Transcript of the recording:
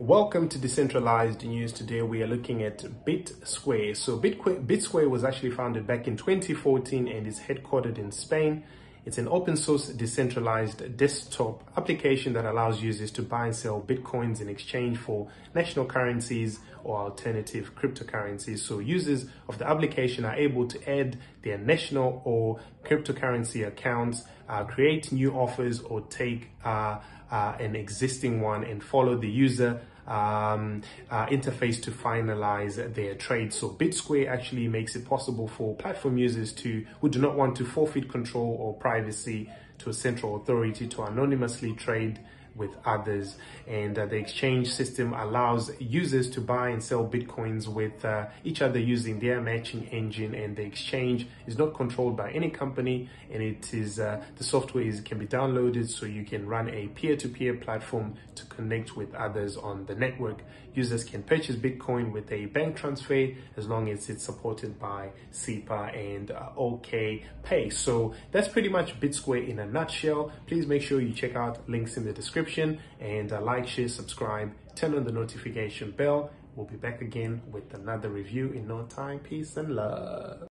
Welcome to Decentralized News. Today we are looking at BitSquare. So BitSquare was actually founded back in 2014 and is headquartered in Spain. It's an open source decentralized desktop application that allows users to buy and sell Bitcoins in exchange for national currencies or alternative cryptocurrencies. So users of the application are able to add their national or cryptocurrency accounts, uh, create new offers or take uh, uh, an existing one and follow the user um, uh, interface to finalize their trade. So BitSquare actually makes it possible for platform users to who do not want to forfeit control or privacy to a central authority to anonymously trade with others. And uh, the exchange system allows users to buy and sell Bitcoins with uh, each other using their matching engine. And the exchange is not controlled by any company. And it is, uh, the software is, can be downloaded so you can run a peer-to-peer -peer platform to connect with others on the network. Users can purchase Bitcoin with a bank transfer as long as it's supported by SEPA and uh, OK Pay. So that's pretty much BitSquare in a nutshell. Please make sure you check out links in the description description and uh, like, share, subscribe, turn on the notification bell. We'll be back again with another review in no time. Peace and love.